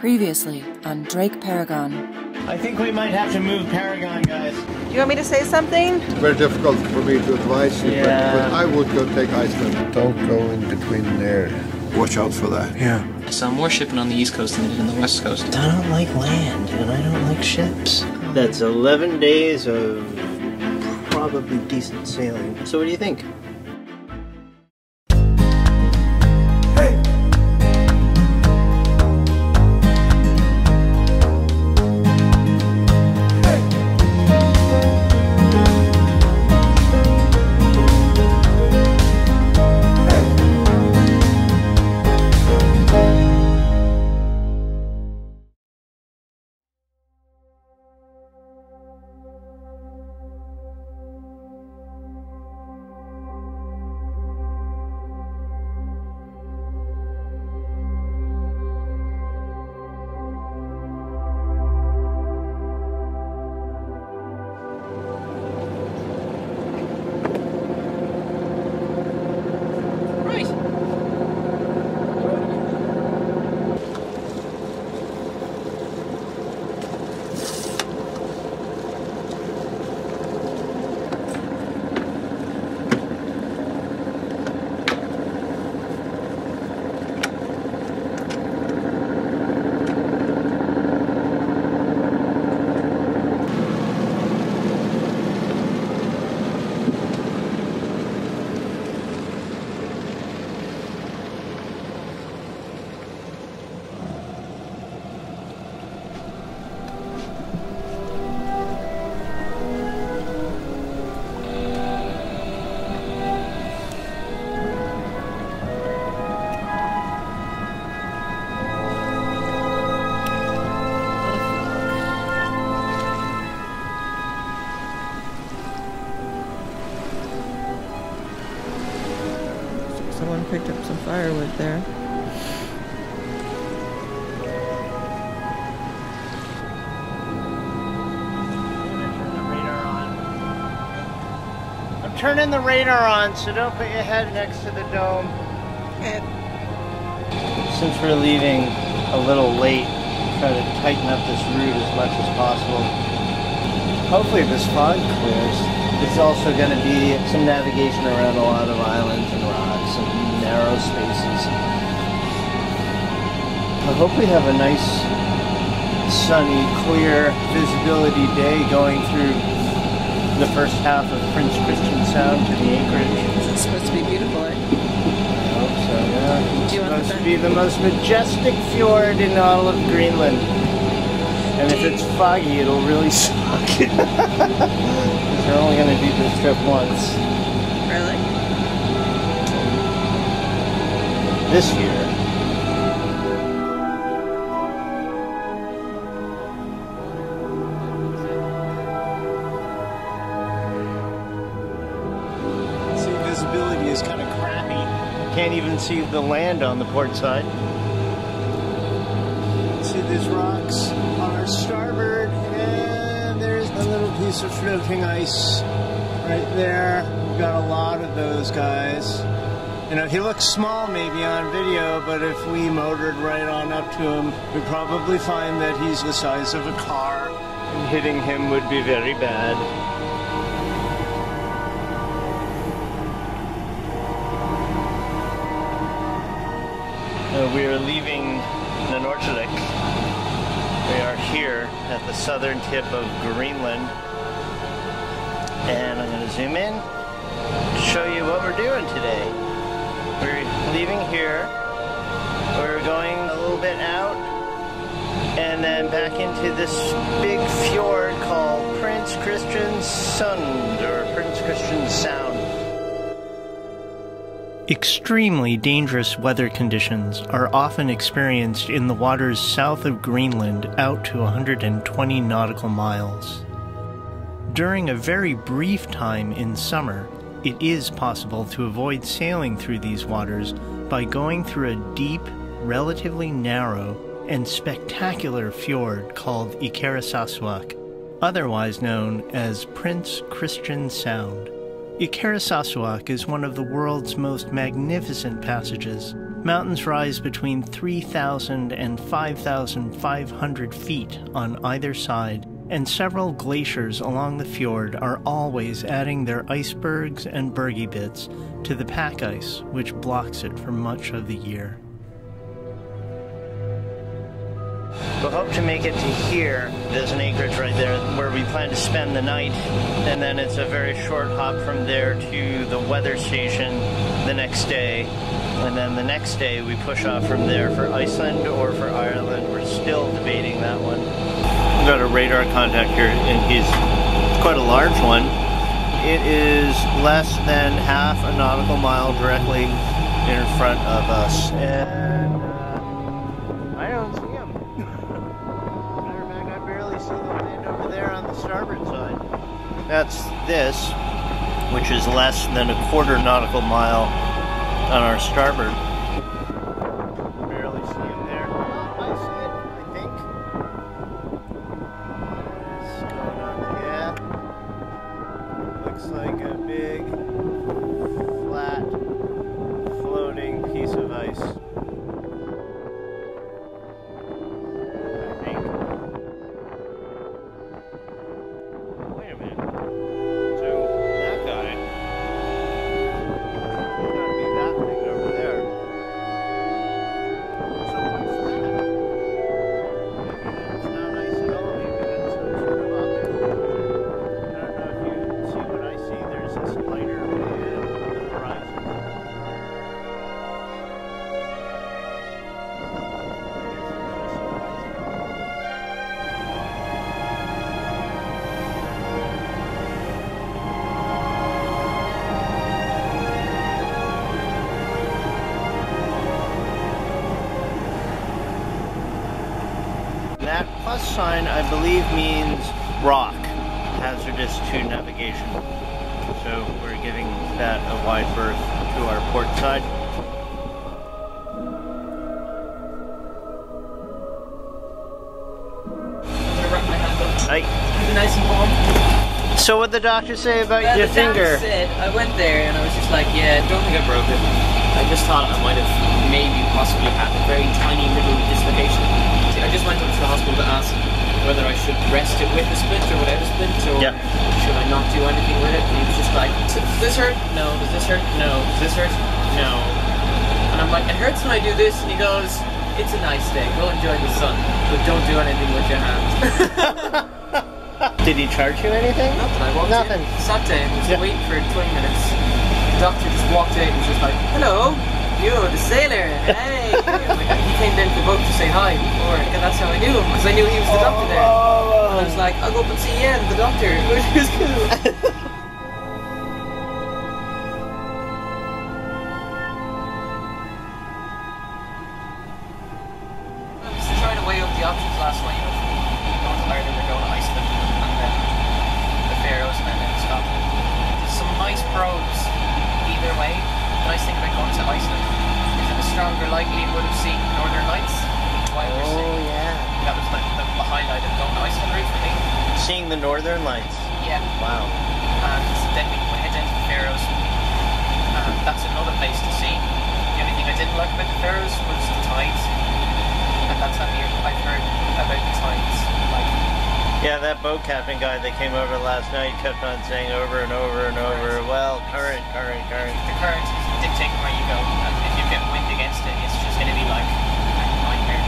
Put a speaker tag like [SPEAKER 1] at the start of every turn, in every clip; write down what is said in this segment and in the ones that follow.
[SPEAKER 1] Previously on Drake Paragon.
[SPEAKER 2] I think we might have to move Paragon, guys.
[SPEAKER 3] Do you want me to say something?
[SPEAKER 4] It's very difficult for me to advise you, but-
[SPEAKER 2] Yeah.
[SPEAKER 4] but, I would go take Iceland. Don't go in between there. Watch out for that.
[SPEAKER 2] Yeah.
[SPEAKER 5] I saw more shipping on the East Coast than I did on the West Coast.
[SPEAKER 2] I don't like land, and I don't like ships. That's 11 days of probably decent sailing. So what do you think?
[SPEAKER 3] There.
[SPEAKER 2] I'm turning the radar on, so don't put your head next to the dome. Since we're leaving a little late, try to tighten up this route as much as possible. Hopefully this fog clears. There's also going to be some navigation around a lot of islands and rocks and narrow spaces. I hope we have a nice, sunny, clear visibility day going through the first half of Prince Christian Sound to the anchorage.
[SPEAKER 3] It's supposed to be beautiful. eh?
[SPEAKER 2] I hope so, yeah. It's
[SPEAKER 3] Do you want
[SPEAKER 2] supposed to be the most majestic fjord in all of Greenland. And if it's foggy, it'll really suck. We're only going to do this trip once this year. See, visibility is kind of crappy. Can't even see the land on the port side. See these rocks on our starboard, and there's a little piece of floating ice right there. We've got a lot of those guys. You know, he looks small maybe on video, but if we motored right on up to him, we'd probably find that he's the size of a car, and hitting him would be very bad. Uh, we are leaving Nanortalik. We are here at the southern tip of Greenland. And I'm going to zoom in to show you what we're doing today. We're leaving here. We're going a little bit out and then back into this big fjord called Prince Christian Sund or Prince Christian Sound. Extremely dangerous weather conditions are often experienced in the waters south of Greenland out to 120 nautical miles. During a very brief time in summer, it is possible to avoid sailing through these waters by going through a deep, relatively narrow, and spectacular fjord called Ikerasassuaq, otherwise known as Prince Christian Sound. Ikerasassuaq is one of the world's most magnificent passages. Mountains rise between 3,000 and 5,500 feet on either side, and several glaciers along the fjord are always adding their icebergs and bergy bits to the pack ice which blocks it for much of the year. We'll hope to make it to here. There's an acreage right there where we plan to spend the night, and then it's a very short hop from there to the weather station the next day. And then the next day we push off from there for Iceland or for Ireland. We're still debating that one. Got a radar contact here, and he's quite a large one. It is less than half a nautical mile directly in front of us. And uh, I don't see him. Fact, I barely see the land over there on the starboard side. That's this, which is less than a quarter nautical mile on our starboard. That plus sign, I believe, means rock, hazardous to navigation. So we're giving that a wide berth to our port side.
[SPEAKER 5] I'm gonna wrap my hand up. Keep it nice and warm.
[SPEAKER 2] So what did the doctor say about
[SPEAKER 5] Well,
[SPEAKER 2] your
[SPEAKER 5] the
[SPEAKER 2] finger?
[SPEAKER 5] said I went there and I was just like, yeah, don't think I broke it. I just thought I might have maybe possibly had a very tiny little dislocation. I just went up to the hospital to ask whether I should rest it with the splint or without a splint, or
[SPEAKER 2] Yeah.
[SPEAKER 5] should I not do anything with it. And he was just like, does this hurt? No. Does this hurt? No. Does this hurt? No. And I'm like, it hurts when I do this. And he goes, it's a nice day. Go enjoy the sun, but don't do anything with your hands.
[SPEAKER 2] Did he charge you anything?
[SPEAKER 5] Nothing. I walked
[SPEAKER 2] Nothing.
[SPEAKER 5] in, sat down, was
[SPEAKER 2] Yeah.
[SPEAKER 5] waiting for 20 minutes. The doctor just walked in and was just like, hello, you, the sailor, hey. like, he came down to the boat to say hi before, and that's how I knew him, because I knew he was the doctor there. And I was like, I'll go up and see Ian, the doctor. It was cool. Wow. Um, and then we head into the Faroes. And um, that's another place to see. The only thing I didn't like about the Faroes was the tides. And that's near I've heard about the tides. Like,
[SPEAKER 2] Yeah, that boat captain guy that came over last night kept on saying over and over and over, well, current, current, current.
[SPEAKER 5] the current is dictating where you go. And if you get wind against it, it's just going to be like a nightmare.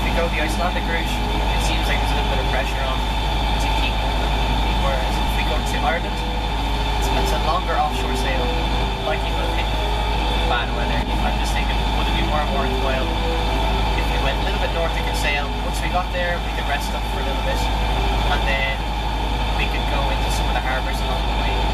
[SPEAKER 5] If you go the Icelandic route, it seems like there's a little bit of pressure on to keep moving. Whereas if we go to Ireland, it's, a longer offshore sail. Likelihood of hitting bad weather. I'm just thinking, would it be more worthwhile if we went a little bit north, we could sail. Once we got there, we could rest up for a little bit, and then we could go into some of the harbours along the way.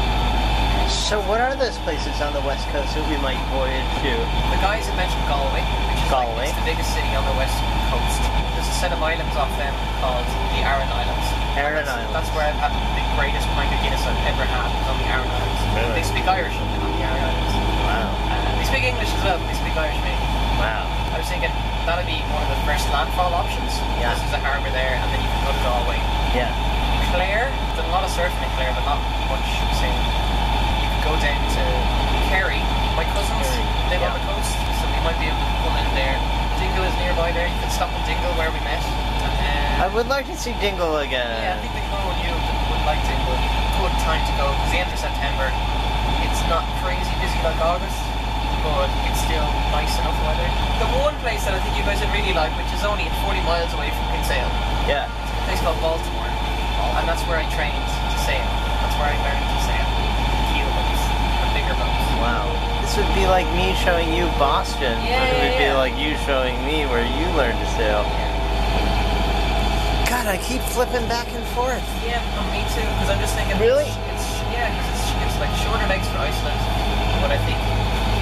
[SPEAKER 2] So what are those places on the west coast that we might voyage to?
[SPEAKER 5] The guys had mentioned Galway, which is
[SPEAKER 2] Galway.
[SPEAKER 5] like it's the biggest city on the west coast. There's a set of islands off them called the Aran Islands.
[SPEAKER 2] Aran
[SPEAKER 5] that's,
[SPEAKER 2] Islands.
[SPEAKER 5] That's where I've had the greatest pint of Guinness I've ever had was on the Aran Islands.
[SPEAKER 2] Really?
[SPEAKER 5] They speak Irish on the Aran Islands.
[SPEAKER 2] Wow.
[SPEAKER 5] Uh, they speak English as well, but they speak Irish maybe.
[SPEAKER 2] Wow.
[SPEAKER 5] I was thinking that'd be one of the first landfall options.
[SPEAKER 2] Yeah.
[SPEAKER 5] This is a harbour there, and then you can go to Galway.
[SPEAKER 2] Yeah.
[SPEAKER 5] Clare, done a lot of surfing in Clare, but not much sailing. Go down to Kerry. My cousins
[SPEAKER 2] Kerry,
[SPEAKER 5] live on the coast, so we might be able to pull in there. Dingle is nearby there. You can stop in Dingle where we met. Then,
[SPEAKER 2] I would like to see Dingle again.
[SPEAKER 5] yeah, I think the and you would like Dingle. Good time to go because the end of September, it's not crazy busy like August, but it's still nice enough weather. The one place that I think you guys would really like, which is only 40 miles away from Kinsale,
[SPEAKER 2] Yeah.
[SPEAKER 5] it's a place called Baltimore, and that's where I trained to sail. That's where I learned to sail. Keel boats and bigger boats.
[SPEAKER 2] Wow. This would be like me showing you Boston.
[SPEAKER 5] Yeah,
[SPEAKER 2] it would
[SPEAKER 5] yeah,
[SPEAKER 2] be
[SPEAKER 5] yeah.
[SPEAKER 2] like you showing me where you learned to sail. God, I keep flipping back and forth.
[SPEAKER 5] Yeah, me too. Because I'm just thinking.
[SPEAKER 2] Really?
[SPEAKER 5] It's, it's yeah, because it's, it's like shorter legs for Iceland. But I think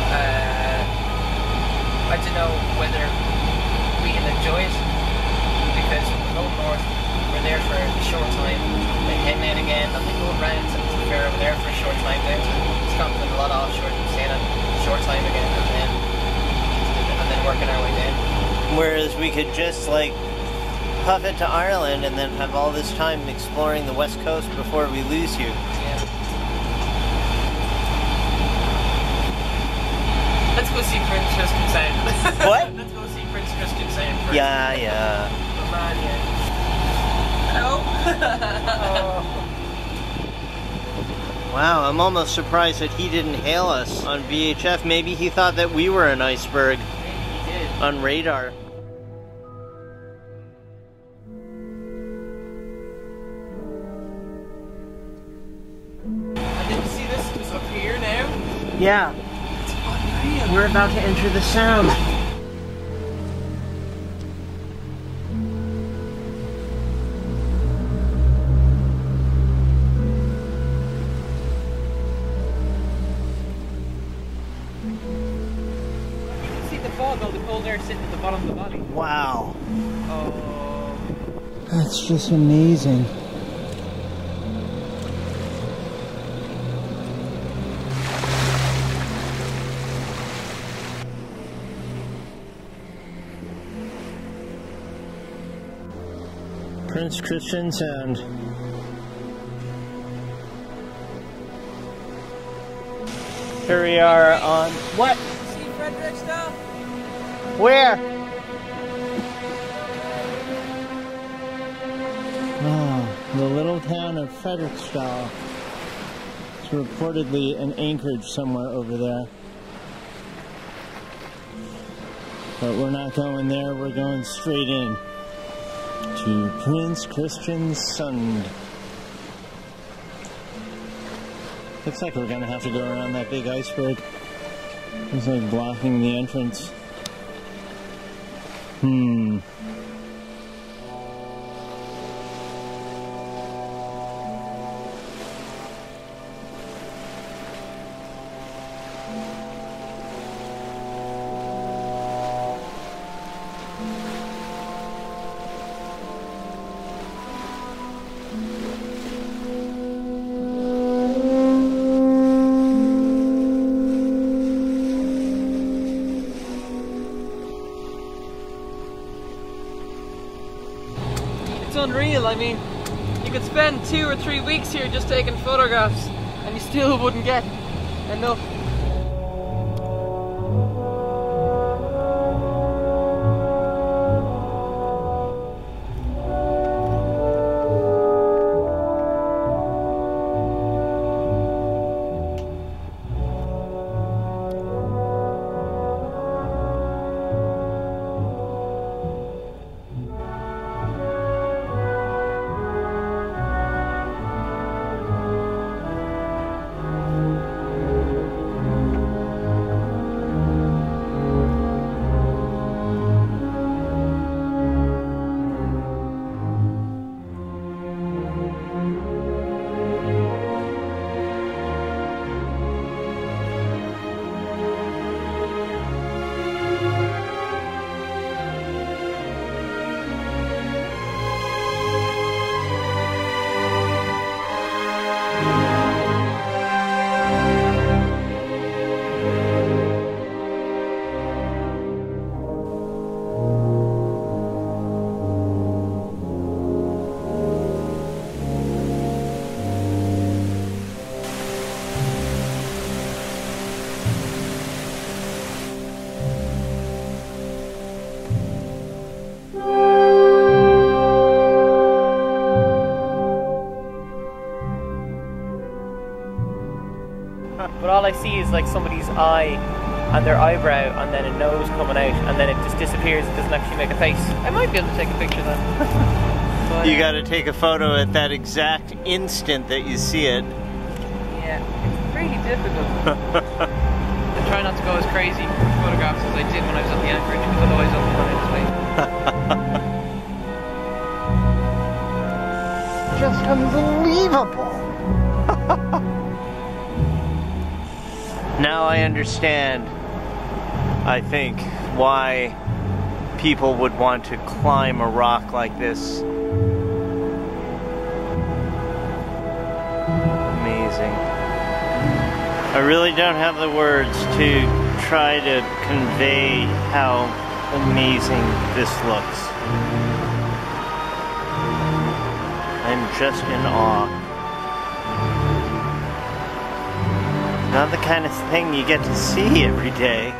[SPEAKER 5] uh, I don't know whether we'll enjoy it because we go north, we're there for a short time, then heading in again, and then going round to the fair over there for a short time down to Scotland, a lot of offshore, staying a short time again, and then and then working our way down.
[SPEAKER 2] Whereas we could just like puff it to Ireland and then have all this time exploring the west coast before we lose you.
[SPEAKER 5] Yeah. Let's go see Prince Christian Sound.
[SPEAKER 2] What?
[SPEAKER 5] Let's go see Prince Christian Sound first.
[SPEAKER 2] Yeah, yeah.
[SPEAKER 5] Oh, man, yeah. Hello? Oh.
[SPEAKER 2] Wow, I'm almost surprised that he didn't hail us on VHF. Maybe he thought that we were an iceberg
[SPEAKER 5] Maybe he did.
[SPEAKER 2] on radar.
[SPEAKER 5] And did you see this? It's up here now.
[SPEAKER 2] Yeah, we're about to enter the sound. That's just amazing. Prince Christian Sound. Here we are on what?
[SPEAKER 5] See Frederickstown?
[SPEAKER 2] Where? Town of Frederiksdal. It's reportedly an anchorage somewhere over there. But we're not going there, we're going straight in to Prince Christian Sund. Looks like we're gonna have to go around that big iceberg. It's like blocking the entrance. Hmm.
[SPEAKER 6] I mean, you could spend two or three weeks here just taking photographs, and you still wouldn't get enough.
[SPEAKER 5] But all I see is like somebody's eye and their eyebrow and then a nose coming out and then it just disappears. It doesn't actually make a face. I might be able to take a picture then. but,
[SPEAKER 2] You uh, got to take a photo at that exact instant that you see it.
[SPEAKER 5] Yeah, it's really difficult. I try not to go as crazy with photographs as I did when I was at the Anchorage because otherwise I'll run out of space.
[SPEAKER 2] Just unbelievable. Now I understand, I think, why people would want to climb a rock like this. Amazing. I really don't have the words to try to convey how amazing this looks. I'm just in awe. Not the kind of thing you get to see every day.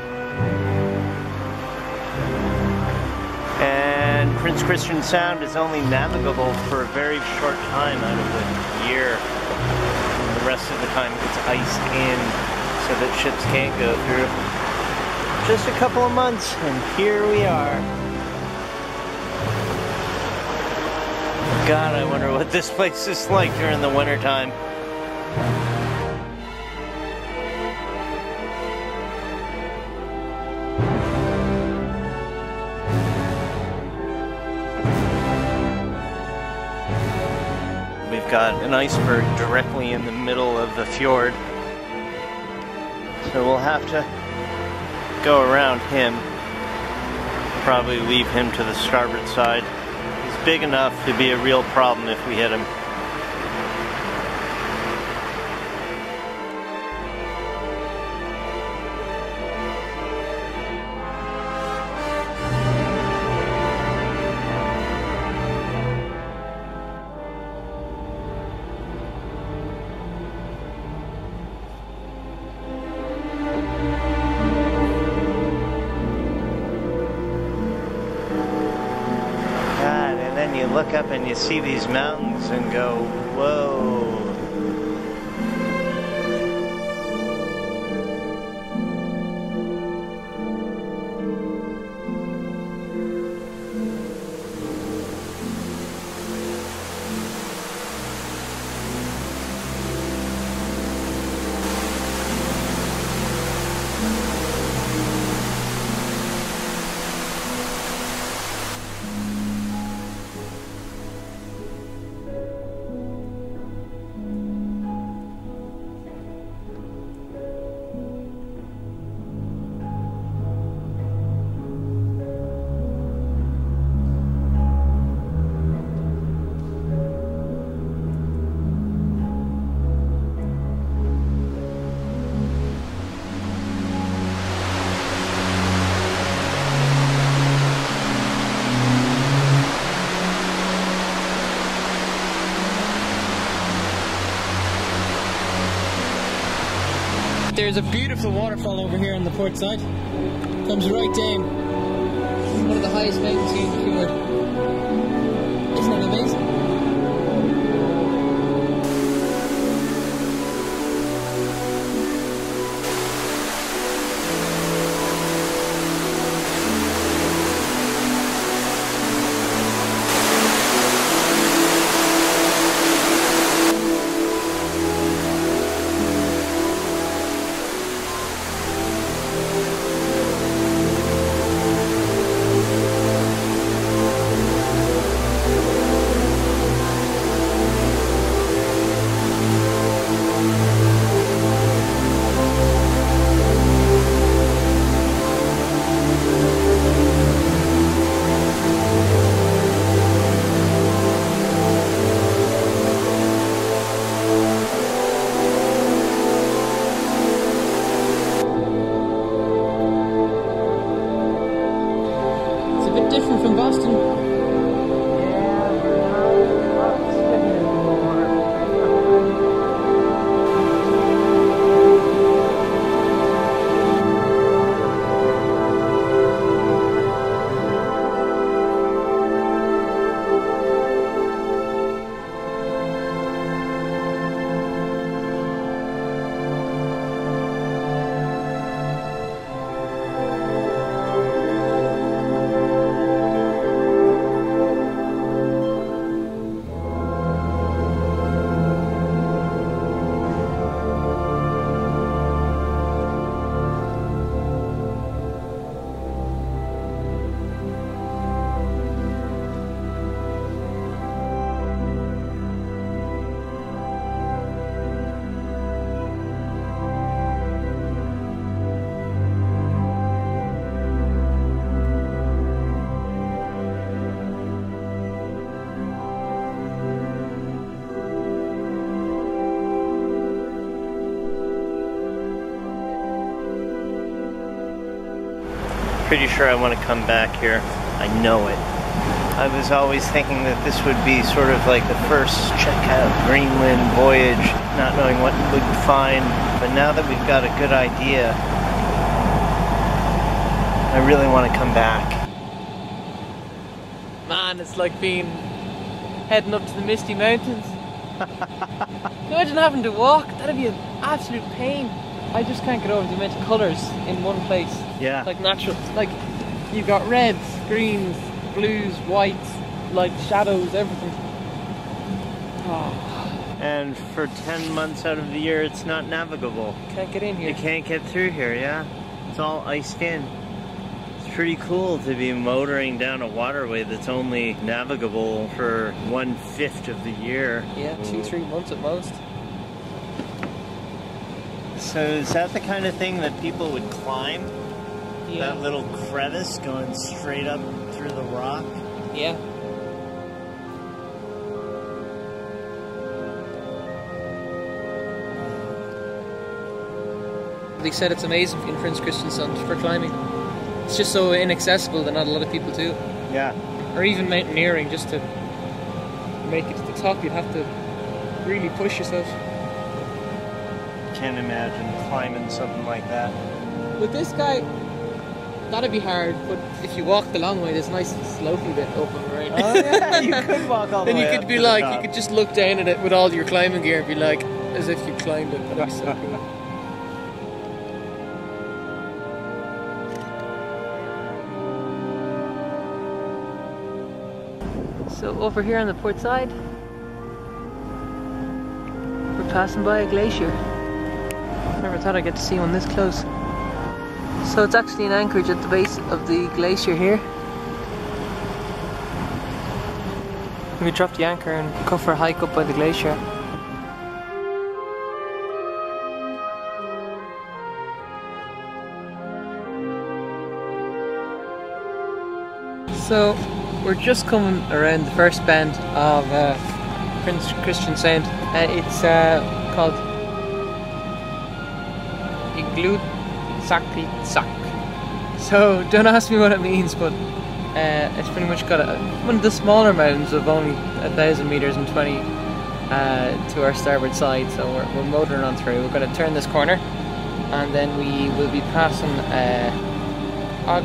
[SPEAKER 2] And Prince Christian Sound is only navigable for a very short time out of the year. And the rest of the time it's iced in so that ships can't go through. Just a couple of months and here we are. God, I wonder what this place is like during the wintertime. Iceberg directly in the middle of the fjord. So we'll have to go around him. Probably leave him to the starboard side He's big enough to be a real problem if we hit him. Look up and you see these mountains and go,
[SPEAKER 6] There's a beautiful waterfall over here on the port side. Comes right down. One of the highest mountains here in the fjord. Isn't it amazing?
[SPEAKER 2] Pretty sure I want to come back here. I know it. I was always thinking that this would be sort of like the first check out Greenland voyage, not knowing what we'd find. But now that we've got a good idea, I really want to come back.
[SPEAKER 5] Man, it's like being heading up to the Misty Mountains. Imagine having to walk. That'd be an absolute pain. I just can't get over the amount of colours in one place.
[SPEAKER 2] Yeah.
[SPEAKER 5] Like natural. Like you've got reds, greens, blues, whites, like shadows, everything. Oh,
[SPEAKER 2] And for 10 months out of the year, it's not navigable.
[SPEAKER 5] can't get in here.
[SPEAKER 2] You can't get through here, yeah? It's all iced in. It's pretty cool to be motoring down a waterway that's only navigable for one fifth of the year.
[SPEAKER 5] Yeah, two, three months at most.
[SPEAKER 2] So is that the kind of thing that people would climb?
[SPEAKER 5] Yeah.
[SPEAKER 2] That little crevice going straight up through the rock?
[SPEAKER 5] Yeah. They said it's amazing in Prince Christian Sund for climbing. It's just so inaccessible that not a lot of people do.
[SPEAKER 2] Yeah.
[SPEAKER 5] Or even mountaineering, just to make it to the top, you'd have to really push yourself.
[SPEAKER 2] Can't imagine climbing something like that.
[SPEAKER 5] With this guy, that'd be hard, but if you walk the long way, there's a nice slopey bit up and right.
[SPEAKER 2] Oh yeah, you could walk all the
[SPEAKER 5] Then you could be like, you could just look down at it with all your climbing gear and be like, as if you climbed it. That'd be so cool. So over here on the port side, we're passing by a glacier. Never thought I'd get to see one this close. So it's actually an anchorage at the base of the glacier here. We dropped the anchor and go for a hike up by the glacier. So we're just coming around the first bend of uh, Prince Christian Sound. Uh, it's uh, called Saki Sak. So don't ask me what it means, but uh, it's pretty much got a, one of the smaller mountains of only a thousand meters and twenty uh, to our starboard side. So we're, we're motoring on through. We're going to turn this corner, and then we will be passing uh, Og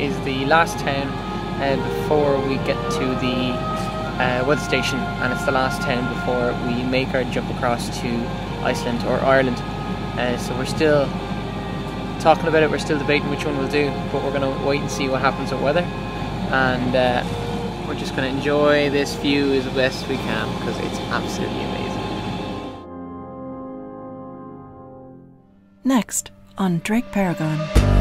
[SPEAKER 5] is the last town uh, before we get to the uh, weather station, and it's the last town before we make our jump across to Iceland or Ireland. Uh, so we're still talking about it. We're still debating which one we'll do, but we're going to wait and see what happens with weather, and uh, we're just going to enjoy this view as best we can because it's absolutely amazing.
[SPEAKER 1] Next on Drake Paragon.